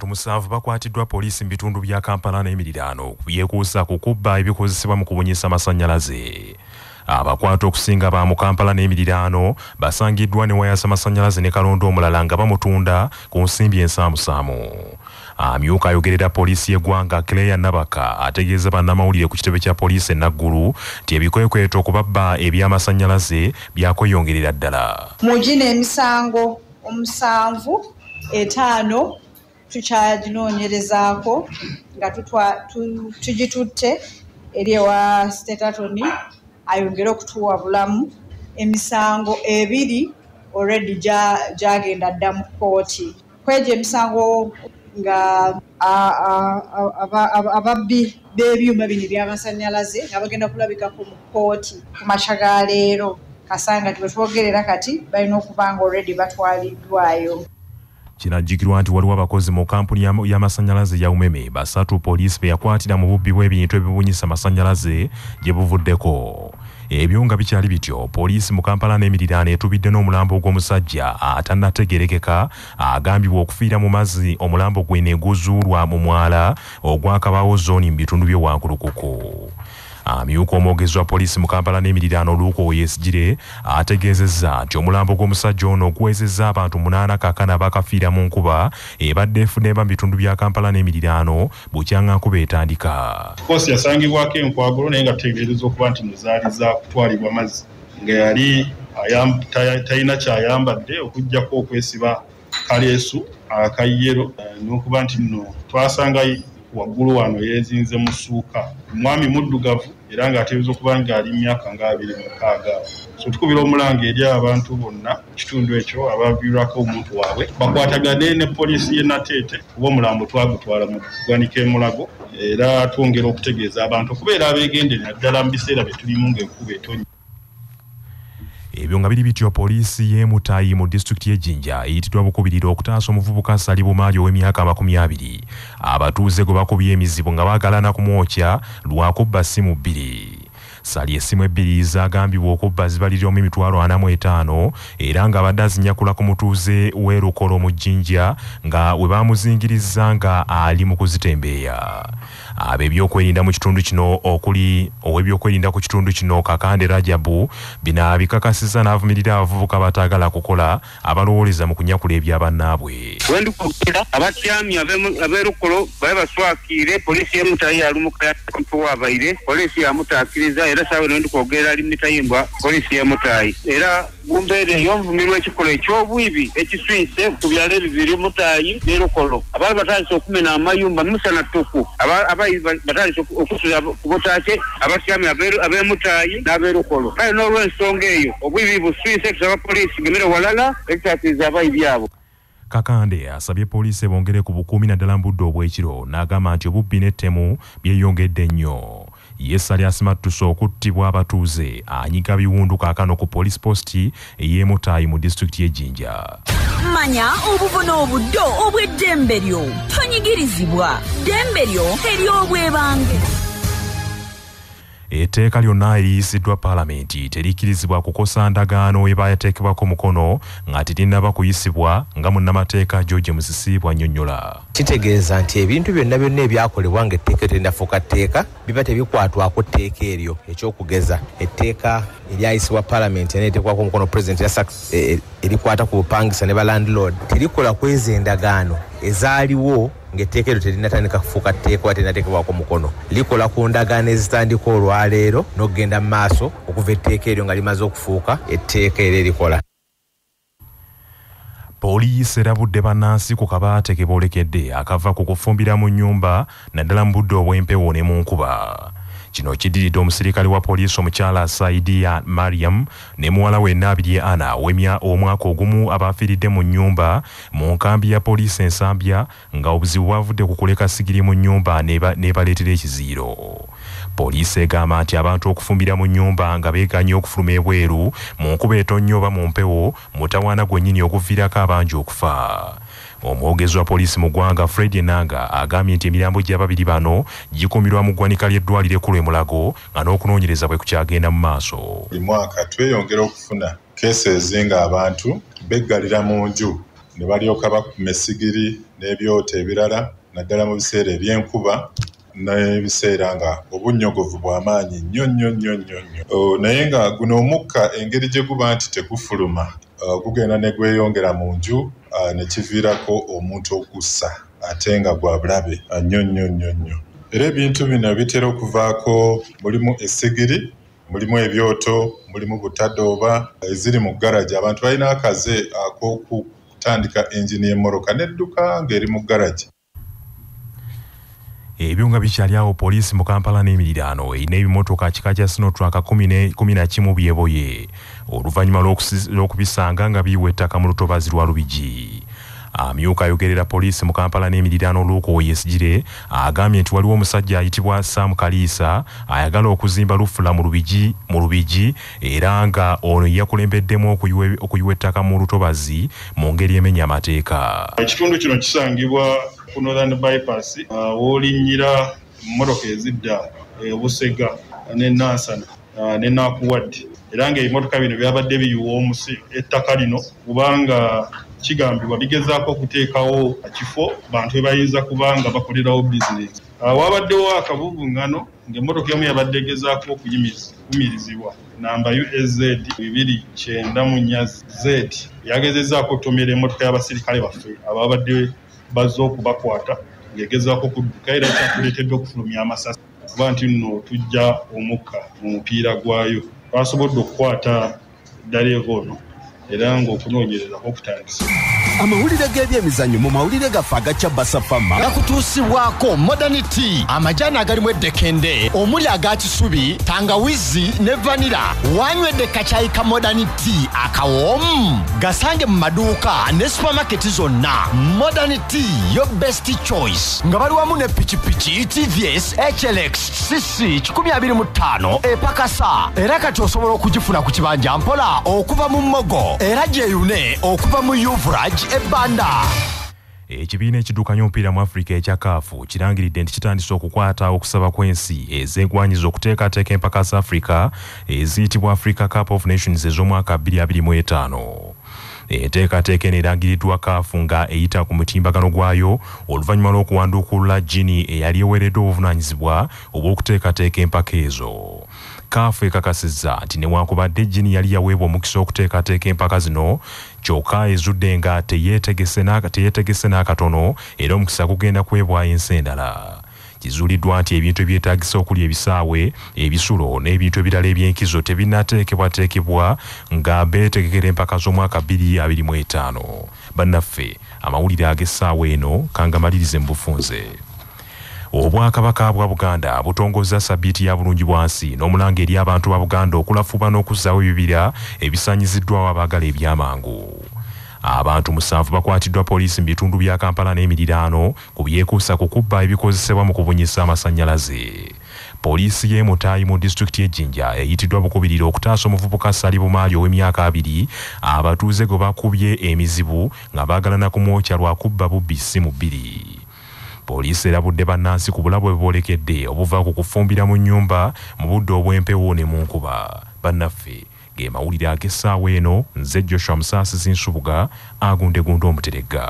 abantu musanvu bakwatiddwa poliisi mu bitundu bya kampala n'emiriraano byekuusa ku kubba ebikozesebwa mu kubunyisa masannyalaze abakwata okusinga ba mu kampala n'emiriraano basangiddwa ne waya z'amasannyalaze ne kalondo omulala nga bamutunda ku nsimbi ensaamusaamu. Amyuka ayogerera poliisi y'eggwanga cleya nabaka ategeeza bannamawulire ku kitebe kya poliisi enaggulu nti ebikwekweto okubabba ebyamasannyalaze byakweyongerera ddala. Mu gino emisango omusanvu etaano tukyaginoonyerezaako nga tugitutte eri ewa state atony ayongere okutuwa bulamu. Emisango ebiri already gyagenda dda mu kooti kwegyo emisango nga ababbi b'ebyuma bino ebyamasanyalaze nga bagenda kulabikako mu kooti ku makya ga leero. Kasanga tibwetwogerera kati balina okuba nga already batwaliddwayo kinajjukirwa nti waliwo abakozi mu kampuni y'amasannyalaze ya umeme. Basatu poliisi be yakwatira mu bubbi bw'ebintu ebibunyisa masannyalaze gye buvuddeko. Ebyo nga bikyali bityo poliisi mu kampala n'emiriraano etubidde n'omulambo gw'omusajja atannategerekeka agambibwa okufiira mu mazzi omulambo gwe ne guzuulwa mu mwala ogwakabaawo zooni mu bitundu by'ewankulukuku amyuka omwogezi wa poliisi mu kampala n'emiriraano oluuko weyesigire ategeezezza nti omulambo gw'omusajja ono guwezezza abantu munaana kaakana bakafiira mu nkuba ebadde efuneba mu bitundu bya kampala n'emiriraano bukyanga nkuba etandika koosi yasangibwako enkwagulo naye nga tutegeereza okuba nti nezaali za kutwalibwa mazzi. Nga yali talina kyayambadde okugjako okwesiba kaleesu akayero n'okuba nti nno twasanga waggulu wano yeezinze mu ssuuka. Omwami muddugavu era ng'ategeeza okuba ng'ali myaka nga abiri mu mukaaga. So tukubira omulanga eri abantu bonna mu kitundu ekyo abaviirwako omuntu waabwe. Bakwatagane ne poliisi y'e nateete kuba omulambo twagutwala mu ggwanika emulago era twongera okutegeeza abantu okubeera abeegenderera ddala mu biseera bye tulimu ng'enkuba etonnya ebyo nga biri bityo poliisi y'emutayi mu disitulikiti y'ejjinja eyitiddwa bukubirira okutaasa omuvubuka sali bumaali ow'emyaka amakumi abiri. Abatuuze gwe bakubye emizibu nga baagalana kumwokya lwakubba ssimu bbiri. Sali essimu ebbiri zagambibwa okubba zibaliriramu emitwalo ana mu etaano era ng'abadde azinyakula ku mutuuze w'erukolo mu jjinja nga we baamuzingiriza nga ali mu kuzitembeeya ab'ebyokwerinda mu kitundu kino okuli ow'ebyokwerinda ku kitundu kino kakande rajabu bino abikakasizza n'avumirira abavubuka bataagala kukola abalowooleza mu kunyakula ebyabannaabwe wendikwogera abatyami ab'erukolo babe baswakiire polisi yemutayi alumukayawabaire polisi yamutaakiriza era saawe nondikwogerera ali mitayimbwa polisi yemutayi era gumbeera eyo nvumirwa ekikolwa ekyobwibi ekiswise ku byalo ebibiri mutayi n'erukolo abaali batandise okumena amayumba musana ttuku abaali batandise okusula ku butaake abatyami ab'emutayi n'ab'erukolo kale n'olw'ensonga eyo obwibi buswise ekisaba polisi gemere walala ekitaakiriza abayibi abo. Kakande asabye poliisi bongere ku bukuumi naddala mu budde obw'ekiro n'agamba nti obubbi n'ettemu byeyongedde nnyo yesali asimattuse okuttibwa abatuuze. Anyiga biwundu kaakano ku poliisi positi ey'emutaayi mu disitulikiti y'ejjinja manya obuvuna obuddo obw'eddembe lyo. Tonyigirizibwa ddembe lyo ery'obwebange etteeka lyonna eriyisiddwa paalamenti terikkirizibwa kukosa ndagaano eba yateekebwako mukono nga terinaba kuyisibwa nga munnamateeka george musisiibwa annyonnyola kitegeeza nti ebintu byonna byonna ebyakolebwa nga etteeka terindafuuka tteeka biba tebikwatwako tteeka eryo ekyokugeza. Etteeka eryayisibwa paalamenti eneetekwako omukono pulezidenti erikwata ku bupangisa ne balandlord terikola kweza endagaano ezaaliwo ng'etteeka eryo terinatandika kufuuka tteeka oba terinateekebwako mukono. Likola ku ndagaano ezitandika olwaleero n'okugenda mu maaso okuva etteeka eryo nga limaze okufuuka etteeka era erikola. Poliisi erabudde bannansi ku kabaate ke boolekedde akava ku kufumbira mu nnyumba naddala mu budde obw'empewo ne mu nkuba kino kiddiridde omusirikale wa poliisi omukyala saidia mariam ne muwala we naabiri ana omwaka ogumu abaafiiridde mu nnyumba mu nkambi ya poliisi ensambya nga obuzibu bwavudde ku kuleka sigiri mu nnyumba n'ebaleetera ekiziiro. Poliisi egamba nti abantu okufumbira mu nnyumba nga beeganye okufuluma ebweru mu nkuba etonnyo oba mu mpewo mutawaana gwennyini okuviirako abangi okufa omwogezi wa poliisi mu ggwanga fred enanga agambye nti emirambo gy'ababiri bano gikumirwa mu ggwanika ly'eddwaliro ekkulu emulago nga n'okunoonyereza bwe kukyagenda mu maaso. Buli mwaka tweyongera okufuna keesezi ng'abantu beggalira mu nju. Ne balyoka bakuma essigiri n'ebyoto ebirala naddala mu biseera eby'enkuba n'ebiseera nga obunnyogovu bw'amaanyi nnyo nnyo nnyo nnyo nnyo. Naye nga guno omukka engeri gye guba nti tegufuluma. Gugenda ne gweyongera mu nju ne kiviirako omuntu okussa ate nga gwa bulabe. Nnyo nnyo nnyo nnyo. Era ebintu bino bitera okuvaako mulimu essigiri mulimu ebyoto mulimu butadooba eziri mu garagi abantu balina akaze ak'okutandika engini y'emmoroka n'edduka ng'eri mu garagi ebyo nga bikyali awo poliisi mu kampala n'emiriraano erina ebimotoka kika kya sinotrak kumi na kimu byeboye oluvannyuma lw'okubisanga nga biyiwa ettaka mu lutobazi lwa lubigi amyuka ayogerera poliisi mu kampala n'emiriraano luuko yesigire agambye nti waliwo omusajja ayitibwa sam kaliisa ayagala okuzimba lufula mu lubigi mu lubigi era nga ono yakulembeddemu okuyiwa ettaka mu lutobazi mu ngeri emenya amateeka. Ekitundu kino kisangibwa ku northern bypass woolinnyira emmotoka ezidda obusega nenansana nenakuwadde era ngaebimotoka bino byabadde biyiwa ettaka lino kubanga kigambibwa bigezaako okuteekawo kifo bantu we bayinza kuba nga bakolerawo bizinesi wabaddewo akavuvuŋŋano ng'emmotoka emu yabadde egezaako okukumirizibwa namba usz bibiri kyenda mu nnya z yagezezaako otomera emmotoka y'abasirikale baffe ababadde bazze okubakwata ng'egezaako okudduka era kyakuleetedde okufulumya amasasi. Kuba nti nno tujja omukka mu mupiira gwayo twasobodde okukwata ddaleeva ono era ng'okunoonyereza kwokutandisa amawulire g'ebyemizannyo mu mawulire gaffe agacya basafama. Gakutuusibwako modernity amajaani agalimu eddekende omuli aga kisubi tangawizi ne vanira wanywedde kacyayi ka modernity akawoomu gasange mu maduuka ne supamaketi zonna. Modernity yo best choice. Nga bali wamu ne pikipiki tvs hlx cc 25 epakasa era kati osobola okugifuna ku kibanja mpola okuva mu mmogo era gyeyune okuva mu uvrage ebbanda ekibiina ekiddukanya omupiira mu afirika ekya kaafu kirangiridde nti kitandise okukwata okusaba kw'ensi ezegwanyiza okuteekateeka empaka za afirika eziyitibwa africa cup of nations ez'omwaka 2025 enteekateeka eno erangiriddwa kaafu nga eyita ku mutimbagano gwayo oluvannyuma lw'okuwanduukulula gini eyali eweereddwa obuvunaanyizibwa obw'okuteekateeka empaka ezo kaafu ekakasizza nti newankubadde gini yali yaweebwa omukisa okuteekateeka empaka zino kyokka ezudde nga teyeetegese n'akatono era omukisa gugenda kwebwayo ensi endala. Kizuuliddwa nti ebintu ebyetaagisa okuli ebisaawe ebisulo n'ebintu ebirala ebyenkizo tebinnateekebwateekebwa nga beetegekera empaka z'omwaka 2025 bannaffe amawulire ag'essaawa eno kangamalirize mu bufunze obwakabaka bwa buganda butongozza sabbiiti ya bulungi bwansi n'omulanga eri abantu ba buganda okulafuba n'okuzzaawo ebibira ebisanyiziddwawo abaagala ebyamangu. Abantu musanvu bakwatiddwa poliisi mu bitundu bya kampala n'emiriraano ku byekuusa ku kubba ebikozesebwa mu kubunyisa amasannyalaze. Poliisi y'e mutaayi mu disitulikiti y'ejjinja eyitiddwa bukubirira okutaasa omuvubuka sali bumaali ow'emyaka abiri abatuuze gwe bakubye emizibu nga baagalana kumwokya lwa kubba bubbi ssimu bbiri poliisi erabudde bannansi ku bulabu bwebolekedde obuva ku kufumbira mu nnyumba mu budde obw'empewo ne mu nkuba. Bannaffe ge mawulire ag'essaawa eno nze joshua musaasisi nsubuga agundegunda omuteregga